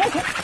Okay.